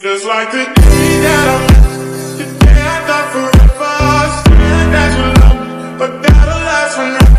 Just like the day that I met, the day I thought forever, I was that you love, but that'll last forever.